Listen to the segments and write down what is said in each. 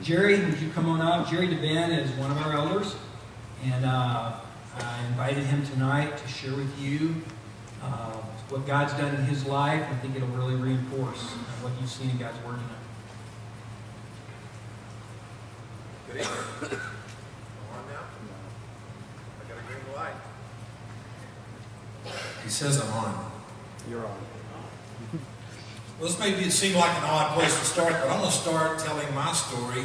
Jerry, would you come on up? Jerry DeBen is one of our elders, and uh, I invited him tonight to share with you uh, what God's done in his life. I think it'll really reinforce what you've seen in God's Word tonight. Good evening. On now? I got a green light. He says I'm on. You're on. Well, this may be, seem like an odd place to start, but I'm going to start telling my story.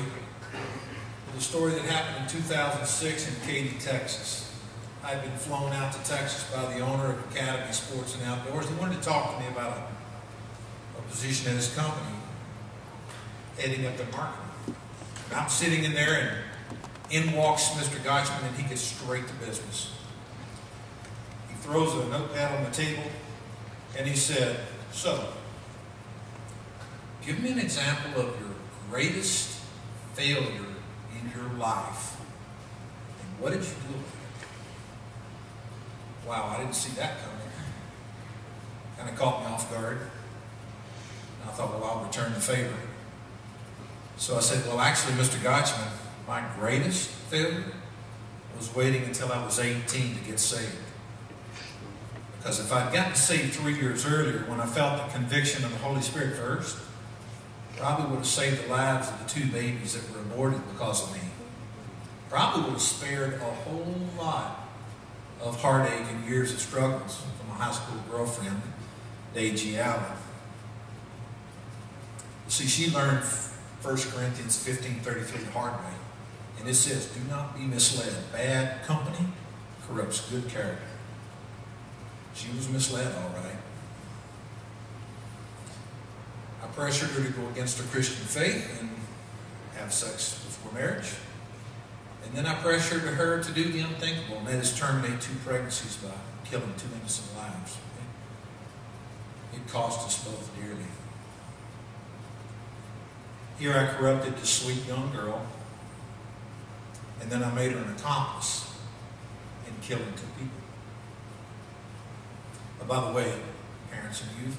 The story that happened in 2006 in Katy, Texas. I'd been flown out to Texas by the owner of Academy Sports and Outdoors. He wanted to talk to me about a, a position at his company, heading up the marketing. And I'm sitting in there, and in walks Mr. Gochman, and he gets straight to business. He throws a notepad on the table, and he said, So, give me an example of your greatest failure in your life. And what did you do? Wow, I didn't see that coming. Kind of caught me off guard. And I thought, well, I'll return the favor. So I said, well, actually, Mr. Gochman, my greatest failure was waiting until I was 18 to get saved. Because if I'd gotten saved three years earlier, when I felt the conviction of the Holy Spirit first, probably would have saved the lives of the two babies that were aborted because of me. Probably would have spared a whole lot of heartache and years of struggles from a high school girlfriend, Deji Allen. See, she learned 1 Corinthians 15.33 the hard way. And it says, do not be misled. Bad company corrupts good character. She was misled, all right. I pressured her to go against her Christian faith and have sex before marriage. And then I pressured her to do the unthinkable, and that is terminate two pregnancies by killing two innocent lives. It cost us both dearly. Here I corrupted this sweet young girl, and then I made her an accomplice in killing two people. But by the way, parents and youth,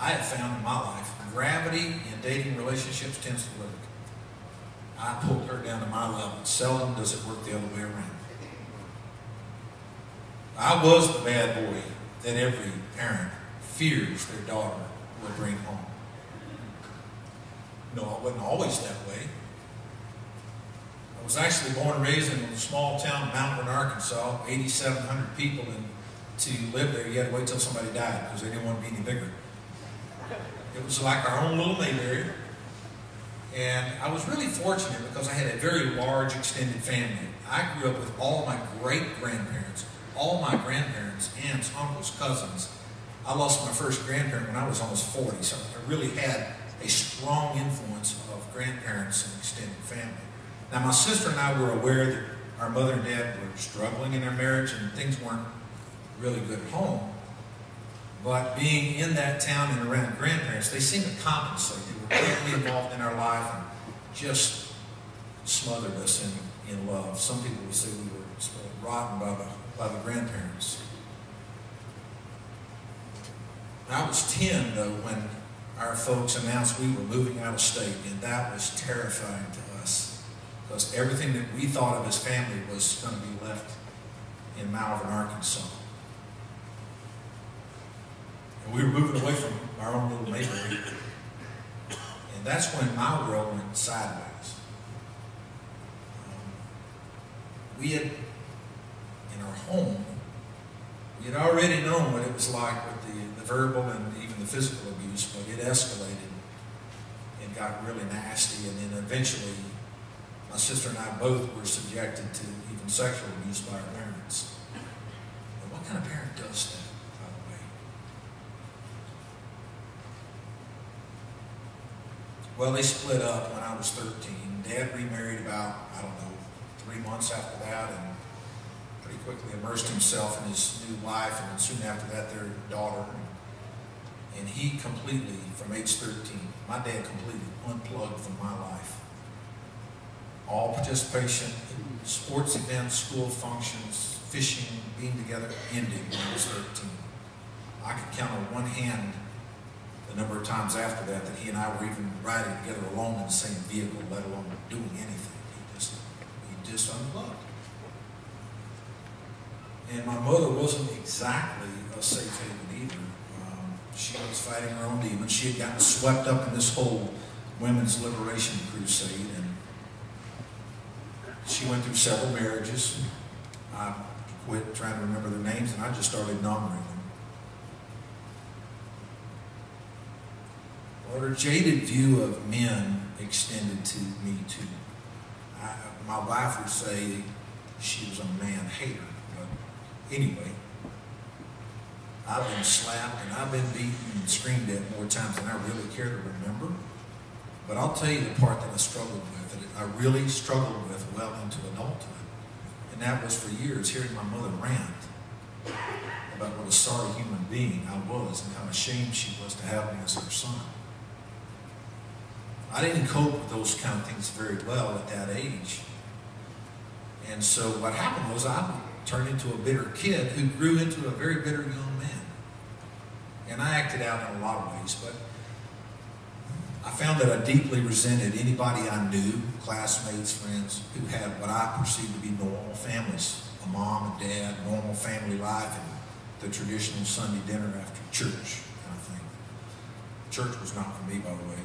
I have found in my life gravity in dating relationships tends to work. I pulled her down to my level. Seldom does it work the other way around. I was the bad boy that every parent fears their daughter will bring home. No, it wasn't always that way. I was actually born and raised in a small town, Malvern, Arkansas, 8,700 people, and to live there, you had to wait till somebody died because they didn't want to be any bigger. It was like our own little neighborhood. And I was really fortunate because I had a very large extended family. I grew up with all my great grandparents, all my grandparents, aunts, uncles, cousins. I lost my first grandparent when I was almost 40, so I really had a strong influence of grandparents and extended family. Now, my sister and I were aware that our mother and dad were struggling in their marriage and things weren't really good at home. But being in that town and around grandparents, they seemed to compensate. They were deeply involved in our life and just smothered us in, in love. Some people would say we were rotten by the, by the grandparents. I was 10, though, when our folks announced we were moving out of state, and that was terrifying to us because everything that we thought of as family was going to be left in Malvern, Arkansas. And we were moving away from our own little neighborhood. And that's when my world went sideways. Um, we had, in our home, we had already known what it was like with the, the verbal and even the physical abuse, but it escalated and got really nasty. And then eventually, my sister and I both were subjected to even sexual abuse by our parents. And what kind of parent does that? Well, they split up when I was 13. Dad remarried about, I don't know, three months after that and pretty quickly immersed himself in his new wife and then soon after that their daughter. And he completely, from age 13, my dad completely unplugged from my life. All participation in sports events, school functions, fishing, being together ended when I was 13. I could count on one hand the number of times after that that he and I were even riding together alone in the same vehicle, let alone doing anything. He just, he just unplugged. And my mother wasn't exactly a safe haven either. Um, she was fighting her own demons. She had gotten swept up in this whole women's liberation crusade, and she went through several marriages. I quit trying to remember their names, and I just started numbering her jaded view of men extended to me too. I, my wife would say she was a man hater, but anyway, I've been slapped and I've been beaten and screamed at more times than I really care to remember. But I'll tell you the part that I struggled with, that I really struggled with well into adulthood. And that was for years hearing my mother rant about what a sorry human being I was and how ashamed she was to have me as her son. I didn't cope with those kind of things very well at that age. And so what happened was I turned into a bitter kid who grew into a very bitter young man. And I acted out in a lot of ways, but I found that I deeply resented anybody I knew, classmates, friends, who had what I perceived to be normal families, a mom, and dad, normal family life, and the traditional Sunday dinner after church kind of thing. Church was not for me, by the way.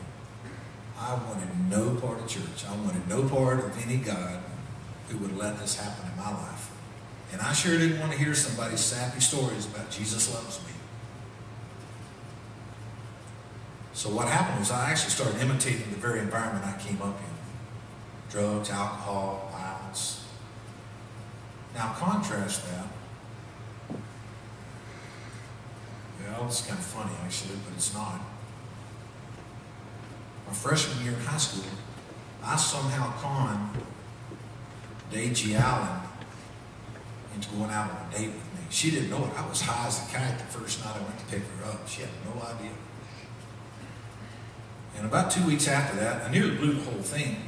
I wanted no part of church. I wanted no part of any God who would let this happen in my life. And I sure didn't want to hear somebody's sappy stories about Jesus loves me. So what happened was I actually started imitating the very environment I came up in. Drugs, alcohol, violence. Now contrast that. Well, it's kind of funny actually, but it's not. My freshman year in high school, I somehow conned Deji Allen into going out on a date with me. She didn't know it. I was high as a kite the first night I went to pick her up. She had no idea. And about two weeks after that, I nearly blew the whole thing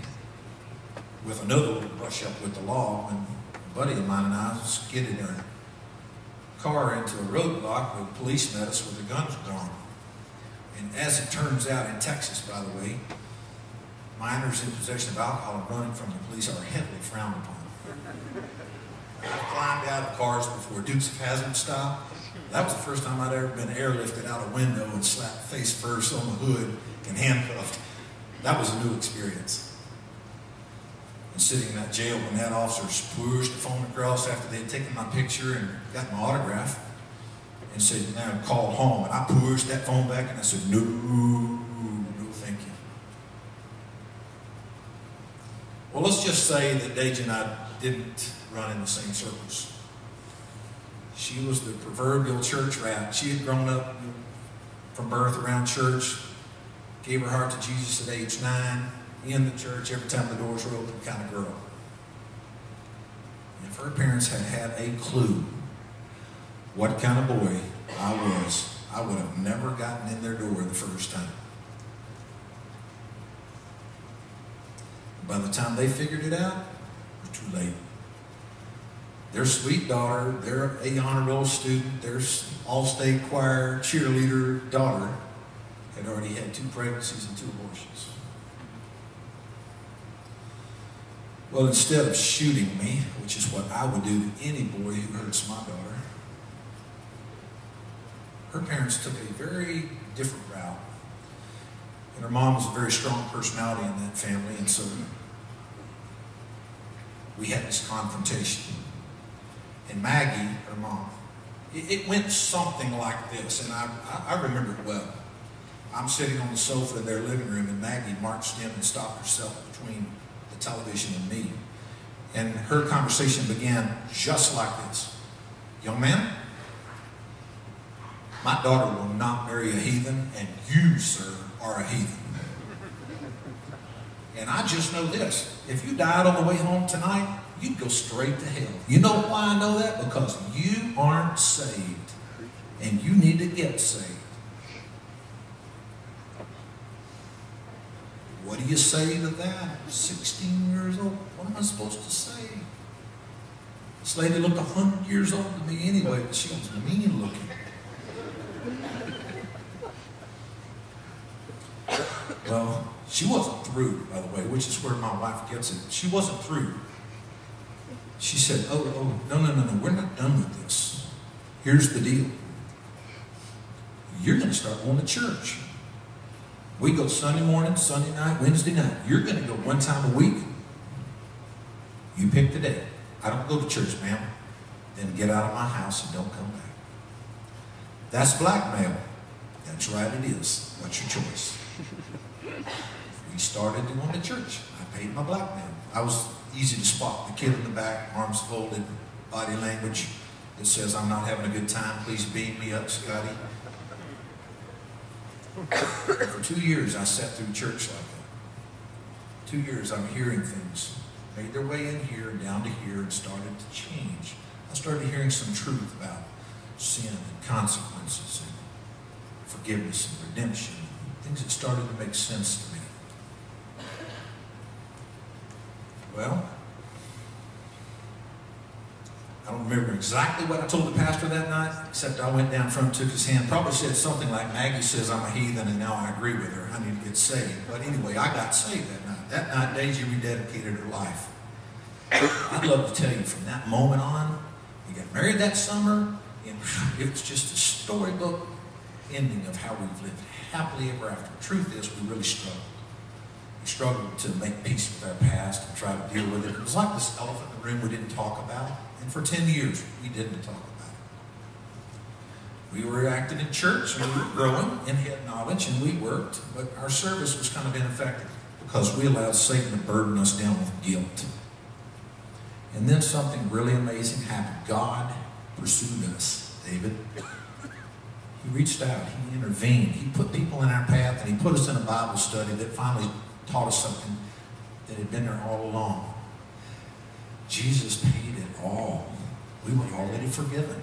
with another little brush up with the law when a buddy of mine and I skidded our car into a roadblock where the police met us with their guns drawn. And as it turns out, in Texas, by the way, minors in possession of alcohol and running from the police are heavily frowned upon. I've climbed out of cars before Dukes of Hazzard style. That was the first time I'd ever been airlifted out a window and slapped face first on the hood and handcuffed. That was a new experience. And sitting in that jail when that officer pushed the phone across after they had taken my picture and got my autograph and said, now call home. And I pushed that phone back and I said, no, no, thank you. Well, let's just say that Deja and I didn't run in the same circles. She was the proverbial church rat. She had grown up from birth around church, gave her heart to Jesus at age nine, in the church every time the doors were open kind of girl. If her parents had had a clue what kind of boy I was, I would have never gotten in their door the first time. By the time they figured it out, it was too late. Their sweet daughter, their a honor roll student, their all-state choir cheerleader daughter had already had two pregnancies and two abortions. Well, instead of shooting me, which is what I would do to any boy who hurts my daughter, her parents took a very different route. And her mom was a very strong personality in that family, and so we had this confrontation. And Maggie, her mom, it, it went something like this, and I, I, I remember it well. I'm sitting on the sofa in their living room, and Maggie marched in and stopped herself between the television and me. And her conversation began just like this Young man, my daughter will not marry a heathen, and you, sir, are a heathen. And I just know this. If you died on the way home tonight, you'd go straight to hell. You know why I know that? Because you aren't saved. And you need to get saved. What do you say to that? 16 years old? What am I supposed to say? This lady looked 100 years old to me anyway, but she was mean looking. Well, she wasn't through, by the way, which is where my wife gets it. She wasn't through. She said, Oh, oh, no, no, no, no, we're not done with this. Here's the deal. You're going to start going to church. We go Sunday morning, Sunday night, Wednesday night. You're going to go one time a week. You pick the day. I don't go to church, ma'am. Then get out of my house and don't come back. That's blackmail. That's right, it is. What's your choice? we started go to church. I paid my blackmail. I was easy to spot. The kid in the back, arms folded, body language that says, I'm not having a good time. Please beam me up, Scotty. For two years, I sat through church like that. Two years, I'm hearing things made their way in here down to here and started to change. I started hearing some truth about sin and consequences and forgiveness and redemption, things that started to make sense to me. Well, I don't remember exactly what I told the pastor that night, except I went down front, took his hand, probably said something like, Maggie says I'm a heathen and now I agree with her. I need to get saved. But anyway, I got saved that night. That night, Daisy rededicated her life. I'd love to tell you from that moment on, we got married that summer, and it was just a storybook ending of how we've lived happily ever after. The truth is, we really struggled. We struggled to make peace with our past and try to deal with it. It was like this elephant in the room we didn't talk about. And for 10 years, we didn't talk about it. We were active in church, and we were growing in had knowledge, and we worked, but our service was kind of ineffective because we allowed Satan to burden us down with guilt. And then something really amazing happened. God pursued us, David. He reached out, He intervened, He put people in our path, and He put us in a Bible study that finally taught us something that had been there all along. Jesus paid it all. We were already forgiven.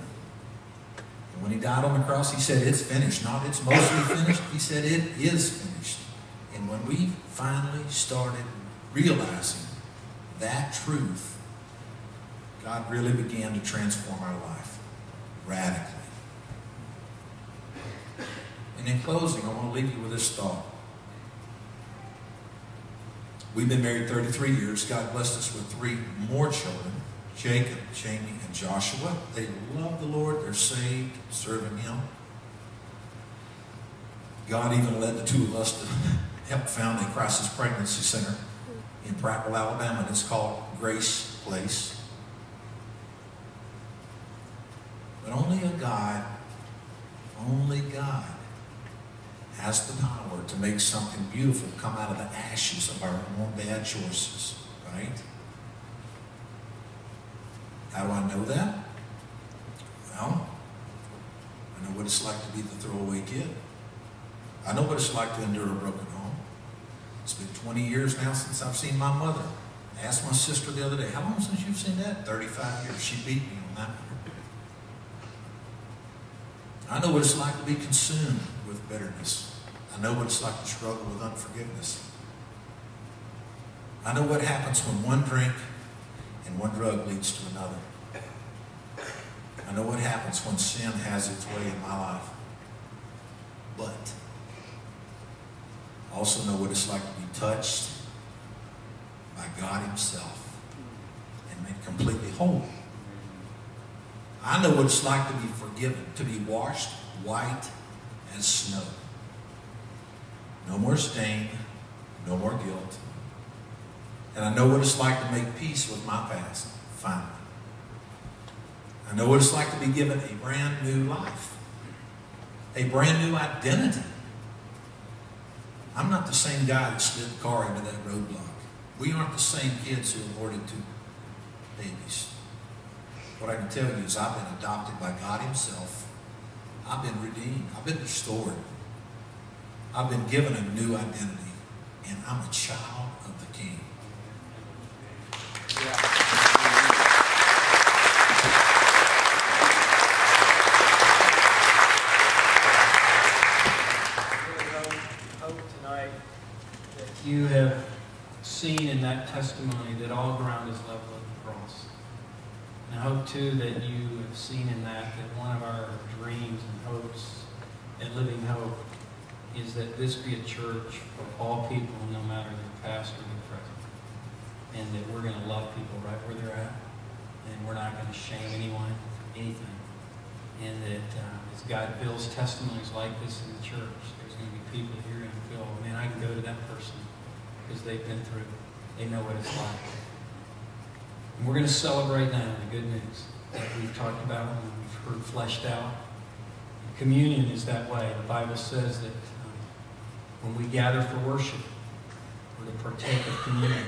And when He died on the cross, He said, It's finished. Not it's mostly finished. He said, It is finished. And when we finally started realizing that truth, God really began to transform our life radically. And in closing, I want to leave you with this thought. We've been married 33 years. God blessed us with three more children Jacob, Jamie, and Joshua. They love the Lord, they're saved, serving Him. God even led the two of us to help found a crisis pregnancy center in Prattville, Alabama. And it's called Grace Place. But only a God, only God has the power to make something beautiful come out of the ashes of our own bad choices, right? How do I know that? Well, I know what it's like to be the throwaway kid. I know what it's like to endure a broken home. It's been 20 years now since I've seen my mother. I asked my sister the other day, how long since you've seen that? 35 years. She beat me on that one. I know what it's like to be consumed with bitterness. I know what it's like to struggle with unforgiveness. I know what happens when one drink and one drug leads to another. I know what happens when sin has its way in my life. But I also know what it's like to be touched by God Himself and made completely whole. I know what it's like to be forgiven, to be washed white as snow. No more stain, no more guilt. And I know what it's like to make peace with my past, finally. I know what it's like to be given a brand new life, a brand new identity. I'm not the same guy that slid the car into that roadblock. We aren't the same kids who aborted two babies. What I can tell you is I've been adopted by God Himself. I've been redeemed. I've been restored. I've been given a new identity. And I'm a child of the King. you have seen in that testimony that all ground is level at the cross. And I hope too that you have seen in that that one of our dreams and hopes and living hope is that this be a church for all people, no matter their past or their present. And that we're going to love people right where they're at. And we're not going to shame anyone anything. And that uh, as God builds testimonies like this in the church, there's going to be people here to feel, man, I can go to that person because they've been through. They know what it's like. And we're going to celebrate now the good news that we've talked about and we've heard fleshed out. Communion is that way. The Bible says that um, when we gather for worship, we're to partake of communion.